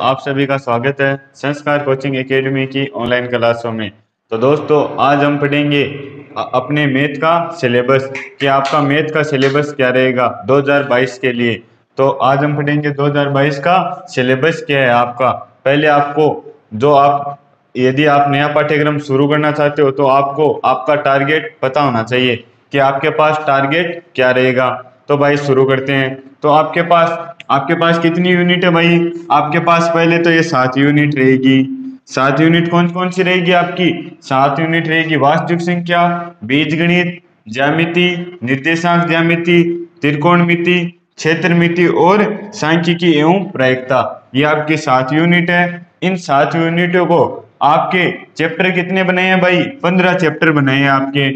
आप सभी का स्वागत है संस्कार कोचिंग एकेडमी की ऑनलाइन क्लासों में। तो दोस्तों, आज हम पढ़ेंगे अपने मैथ का सिलेबस कि आपका मैथ का सिलेबस क्या रहेगा 2022 के लिए। तो आज हम पढ़ेंगे 2022 का सिलेबस क्या है आपका। पहले आपको जो आप, यदि आप नया पाठ्यक्रम शुरू करना चाहते हो तो आपको आपका टारगेट पता होना चाहिए कि आपके पास टारगेट क्या रहेगा। तो भाई शुरू करते हैं। तो आपके पास आपके पास कितनी यूनिट है भाई? आपके पास पहले तो ये सात यूनिट रहेगी। सात यूनिट कौन कौन सी रहेगी आपकी? सात यूनिट रहेगी वास्तविक संख्या बीज गणित ज्यामिति, निर्देशांक ज्यामिति, त्रिकोणमिति, क्षेत्रमिति और सांख्यिकी एवं प्रायिकता। ये आपकी सात यूनिट है। इन सात यूनिटों को आपके चैप्टर कितने बनाए हैं भाई? पंद्रह चैप्टर बनाए हैं आपके।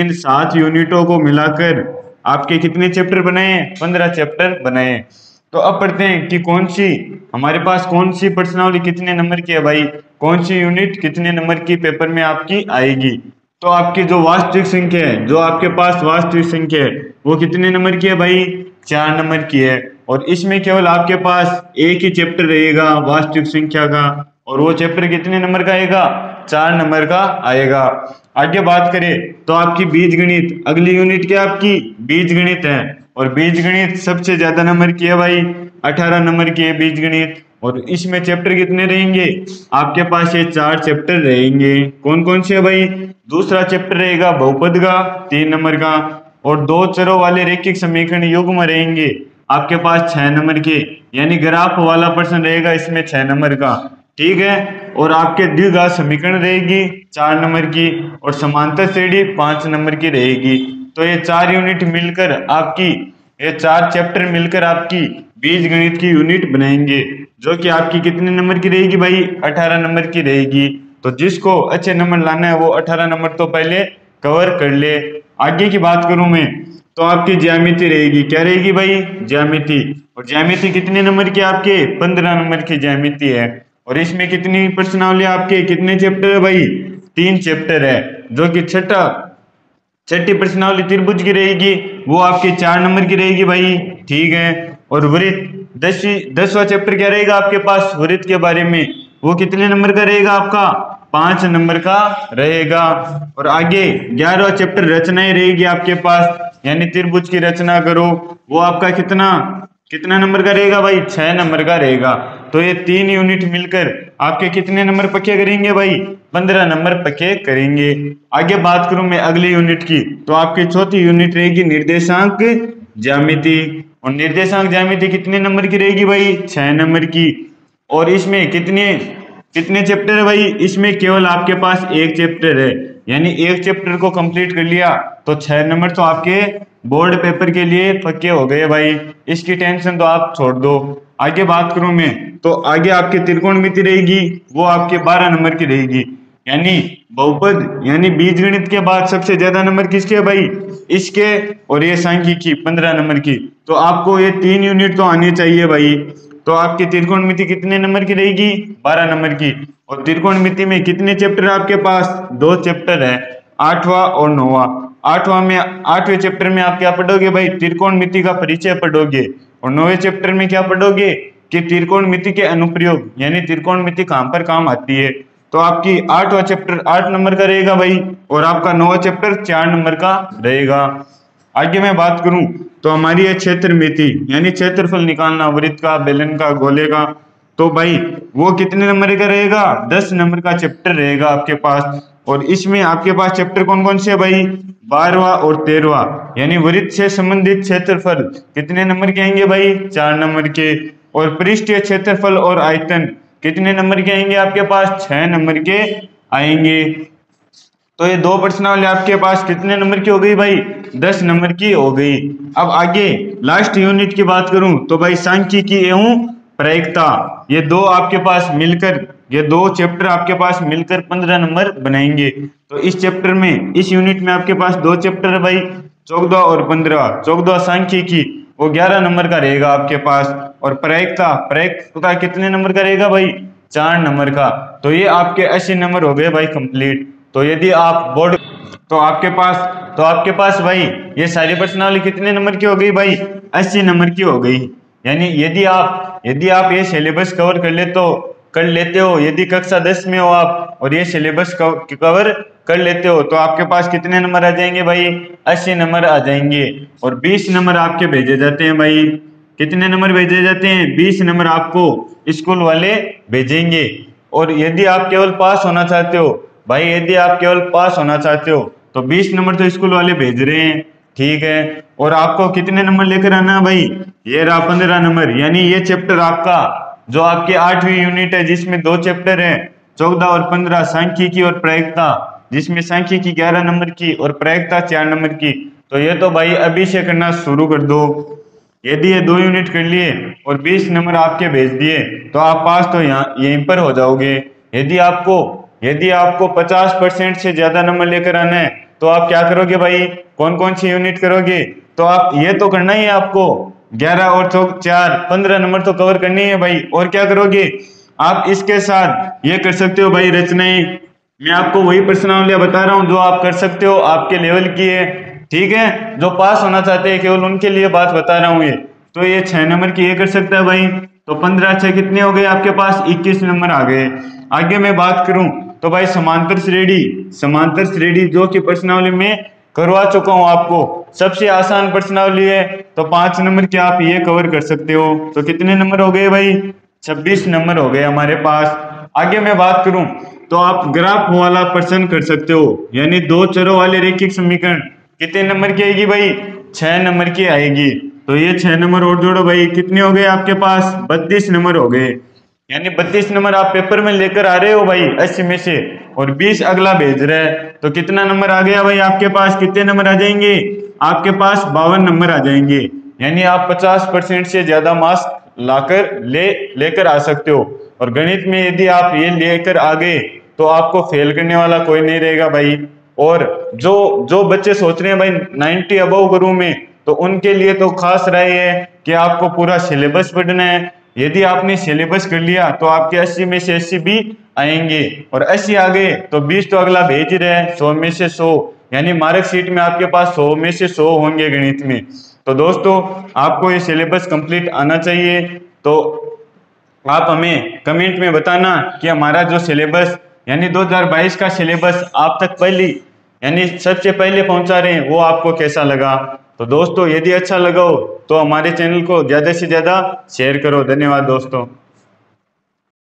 इन सात यूनिटों को मिलाकर आपके कितने चैप्टर बनाए हैं? पंद्रह चैप्टर बनाए हैं। तो अब पढ़ते हैं कि कौन सी हमारे पास कौन सी पर्सनावली कितने नंबर की है भाई? कौन सी यूनिट कितने नंबर की पेपर में आपकी आएगी? तो आपकी जो वास्तविक संख्या है, जो आपके पास वास्तविक संख्या है, वो कितने नंबर की है भाई? चार नंबर की है। और इसमें केवल आपके पास एक ही चैप्टर रहेगा, वास्तविक संख्या का। और वो चैप्टर कितने नंबर का आएगा? चार नंबर का आएगा। आगे बात करें तो आपकी बीज गणित अगली यूनिट क्या आपकी? बीज गणित है। और बीज गणित सबसे ज़्यादा नंबर की है भाई? अठारह नंबर की है बीज गणित। और इसमें चैप्टर कितने रहेंगे? आपके पास ये चार चैप्टर रहेंगे। कौन कौन से है भाई? दूसरा चैप्टर रहेगा बहुपद का, तीन नंबर का। और दो चरों वाले रेखिक समीकरण युग में रहेंगे। आपके पास छह नंबर के, यानी ग्राफ वाला प्रश्न रहेगा इसमें छह नंबर का। ठीक है? और आपके द्विघात समीकरण रहेगी, चार नंबर की। और समांतर श्रेणी पाँच नंबर की रहेगी। तो ये चार यूनिट मिलकर आपकी, ये चार चैप्टर मिलकर आपकी बीज गणित की यूनिट बनाएँगे, जो कि आपकी कितने नंबर की रहेगी भाई? अठारह नंबर की रहेगी। तो जिसको अच्छे नंबर लाना है, वो अठारह नंबर तो पहले कवर कर ले। आगे की बात करूँ मैं तो आपकी ज्यामिति रहेगी। क्या रहेगी भाई? ज्यामिति। और ज्यामिति कितने नंबर की आपके? पंद्रह नंबर की ज्यामिति है। और इसमें कितनी प्रश्नावली आपके? कितने चैप्टर है भाई? तीन चैप्टर है, जो कि छठा छठी प्रश्नावली त्रिभुज की रहेगी, वो आपके चार नंबर की रहेगी भाई, ठीक है? और वृत्त दसवीं चैप्टर क्या रहेगा आपके पास? वृत्त के बारे में। वो कितने नंबर का रहेगा आपका? पाँच नंबर का रहेगा। और आगे ग्यारहवा चैप्टर रचनाएँ रहेगी आपके पास, यानी त्रिभुज की रचना करो। वो आपका कितना कितना नंबर का रहेगा भाई? छह नंबर का रहेगा। तो ये तीन यूनिट मिलकर आपके कितने नंबर पक्के करेंगे भाई? पंद्रह नंबर पक्के करेंगे। आगे बात करूँ मैं अगली यूनिट की तो आपकी चौथी यूनिट रहेगी निर्देशांक ज्यामिति। और निर्देशांक ज्यामिति कितने नंबर की रहेगी भाई? छह नंबर की। और इसमें कितने कितने चैप्टर है भाई? इसमें केवल आपके पास एक चैप्टर है। यानी एक चैप्टर को कंप्लीट कर लिया तो छह नंबर तो आपके बोर्ड पेपर के लिए पक्के हो गए भाई। इसकी टेंशन तो आप छोड़ दो। आगे बात करूँ मैं तो आगे आपकी त्रिकोणमिति रहेगी, वो आपके बारह नंबर की रहेगी। यानी बहुपद, यानी बीज गणित के बाद सबसे ज़्यादा नंबर किसके भाई? इसके और ये सांख्यिकी पंद्रह नंबर की। तो आपको ये तीन यूनिट तो आनी चाहिए भाई। तो आपकी त्रिकोणमिति कितने नंबर की रहेगी? बारह नंबर की। और त्रिकोणमिति में कितने चैप्टर आपके पास? दो चैप्टर है, आठवां और नौवा। आठवां में, आठवें चैप्टर में आप क्या पढ़ोगे भाई? त्रिकोण मिति का परिचय पढ़ोगे। और नौवे चैप्टर में क्या पढ़ोगे? कि त्रिकोण मिति के अनुप्रयोग, यानी त्रिकोण मिति कहाँ पर काम आती है। तो आपकी आठवां चैप्टर आठ नंबर का रहेगा भाई, और आपका नौवा चैप्टर चार नंबर का रहेगा। आगे मैं बात करूँ तो हमारी है क्षेत्र मिति, यानी क्षेत्रफल निकालना, वृत्त का, बेलन का, गोले का। तो भाई, वो कितने नंबर का रहेगा? दस नंबर का चैप्टर रहेगा आपके पास। और इसमें आपके पास चैप्टर कौन कौन से है भाई? बारहवा और तेरहवा। यानी वृत्त से संबंधित क्षेत्रफल। कितने नंबर के आएँगे भाई? चार नंबर के। और पृष्ठीय क्षेत्रफल और आयतन। कितने नंबर के आएँगे आपके पास? छह नंबर के आएँगे। तो ये दो प्रश्नावली आपके पास कितने नंबर की हो गई भाई? दस नंबर की हो गई। अब आगे लास्ट यूनिट की बात करूँ तो भाई सांख्यिकी एवं प्रायिकता। ये दो आपके पास मिलकर ये दो चैप्टर आपके पास मिलकर पंद्रह नंबर बनाएँगे। तो इस चैप्टर में, इस यूनिट में आपके पास दो चैप्टर है भाई, चौदह और पंद्रह। चौदह सांख्यिकी वो ग्यारह नंबर का रहेगा आपके पास। और प्रायिकता प्रायिकता कितने नंबर का रहेगा भाई? चार नंबर का। तो ये आपके अस्सी नंबर हो गए भाई कंप्लीट तो यदि आप बोर्ड तो आपके पास तो आपके पास भाई, ये सारी प्रश्नावली कितने नंबर की हो गई भाई? अस्सी नंबर की हो गई। यानी यदि आप यदि आप ये सिलेबस कवर कर ले तो कर लेते हो, यदि कक्षा दस में हो आप और ये सिलेबस कवर कर लेते हो तो आपके पास कितने नंबर आ जाएँगे भाई? अस्सी नंबर आ जाएँगे और बीस नंबर आपके भेजे जाते हैं भाई। कितने नंबर भेजे जाते हैं? बीस नंबर आपको स्कूल वाले भेजेंगे। और यदि आप केवल पास होना चाहते हो, भाई यदि आप केवल पास होना चाहते हो तो बीस नंबर तो स्कूल वाले भेज रहे हैं। ठीक है? और आपको कितने नंबर लेकर आना भाई? ये रहा पंद्रह नंबर, यानी ये चैप्टर आपका जो आपके आठवीं यूनिट है, जिसमें दो चैप्टर है, चौदह और पंद्रह, सांख्यिकी और प्रायिकता, जिसमें सांख्यिकी ग्यारह नंबर की और प्रायिकता चार नंबर की। तो ये तो भाई अभी से करना शुरू कर दो। यदि ये दो यूनिट कर लिए और बीस नंबर आपके भेज दिए तो आप पास तो यहाँ, यहीं पर हो जाओगे। यदि आपको यदि आपको पचास परसेंट से ज़्यादा नंबर लेकर आना है तो आप क्या करोगे भाई? कौन कौन सी यूनिट करोगे? तो आप, ये तो करना ही है आपको। ग्यारह और चौक चार, पंद्रह नंबर तो कवर करनी है भाई। और क्या करोगे? आप इसके साथ ये कर सकते हो भाई रचनाएँ। मैं आपको वही प्रश्नावलियाँ बता रहा हूँ जो आप कर सकते हो, आपके लेवल की है। ठीक है? जो पास होना चाहते हैं, केवल उनके लिए बात बता रहा हूँ ये। तो ये छह नंबर की ये कर सकता है भाई। तो पंद्रह, छह कितने हो गए आपके पास? इक्कीस नंबर आ गए। आगे मैं बात करूँ तो भाई समांतर श्रेणी समांतर श्रेणी जो कि प्रश्नावली में करवा चुका हूँ आपको। सबसे आसान प्रश्नावली है तो पाँच नंबर के आप ये कवर कर सकते हो? तो कितने नंबर हो गए भाई? छब्बीस नंबर हो गए हमारे पास। आगे मैं बात करूँ तो आप ग्राफ वाला प्रश्न कर सकते हो, यानी दो चरों वाले रेखिक समीकरण। कितने नंबर की आएगी भाई? छह नंबर की आएगी। तो ये छह नंबर और जोड़ो भाई, कितने हो गए आपके पास? बत्तीस नंबर हो गए। यानी बत्तीस नंबर आप पेपर में लेकर आ रहे हो भाई, अस्सी में से, और बीस अगला भेज रहे तो कितना नंबर आ गया भाई आपके पास? कितने नंबर आ जाएँगे? आपके पास बावन नंबर आ जाएँगे। यानी आप पचास परसेंट से ज़्यादा मार्क्स लाकर ले, लेकर आ सकते हो। और गणित में यदि आप ये लेकर आ गए तो आपको फेल करने वाला कोई नहीं रहेगा भाई। और जो जो बच्चे सोच रहे हैं, भाई नाइन्टी अबव करूँ मैं तो उनके लिए तो खास राय है कि आपको पूरा सिलेबस पढ़ना है। यदि आपने सिलेबस कर लिया तो आपके 80 में से 80 भी आएँगे। और 80 आ गए तो 20 तो अगला भेज ही रहे सौ में से 100 यानी मार्क शीट में आपके पास सौ में से सौ होंगे गणित में। तो दोस्तों, आपको ये सिलेबस कंप्लीट आना चाहिए। तो आप हमें कमेंट में बताना कि हमारा जो सिलेबस यानी 2022 का सिलेबस आप तक पहली, यानी सबसे पहले पहुँचा रहे हैं, वो आपको कैसा लगा? तो दोस्तों, यदि अच्छा लगा हो तो हमारे चैनल को ज़्यादा से ज़्यादा शेयर करो। धन्यवाद दोस्तों।